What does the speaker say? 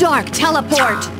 Dark teleport!